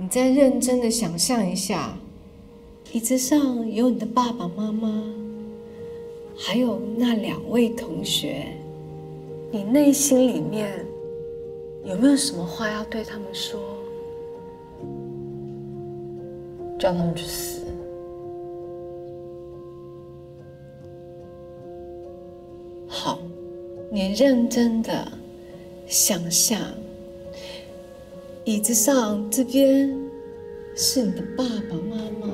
你再认真的想象一下，椅子上有你的爸爸妈妈，还有那两位同学，你内心里面有没有什么话要对他们说？叫他们去死。好，你认真的想象，椅子上这边是你的爸爸妈妈，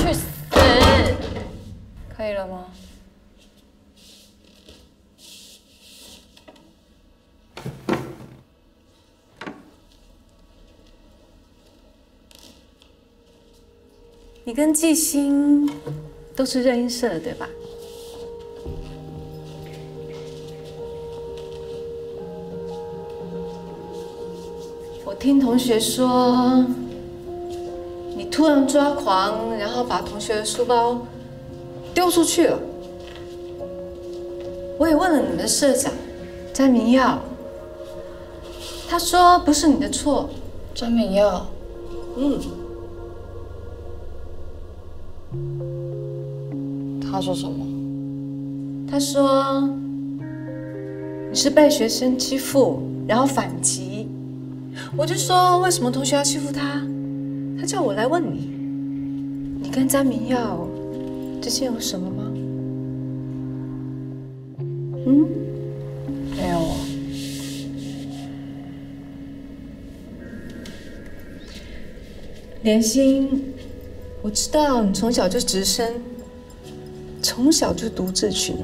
去死，可以了吗？你跟季星都是热音社的对吧？我听同学说，你突然抓狂，然后把同学的书包丢出去了。我也问了你们的社长詹明耀，他说不是你的错。张明耀，嗯，他说什么？他说你是被学生欺负，然后反击。我就说为什么同学要欺负他？他叫我来问你，你跟张明耀之间有什么吗？嗯，没有啊。莲心，我知道你从小就直升，从小就读这群，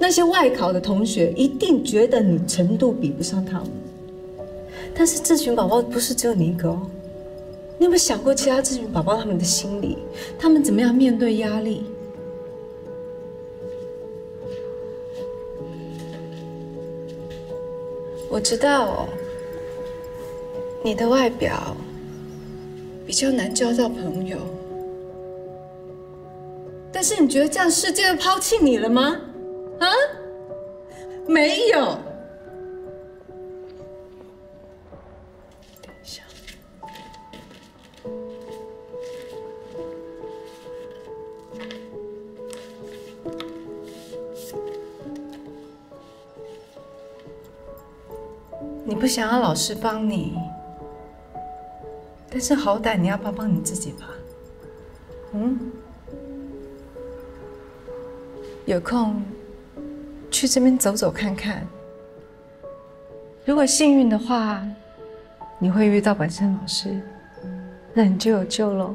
那些外考的同学一定觉得你程度比不上他们。但是这群宝宝不是只有你一个哦，你有没有想过其他这群宝宝他们的心理，他们怎么样面对压力？我知道你的外表比较难交到朋友，但是你觉得这样世界就抛弃你了吗？啊？没有。你不想要老师帮你，但是好歹你要帮帮你自己吧。嗯，有空去这边走走看看。如果幸运的话，你会遇到本身老师，那你就有救喽。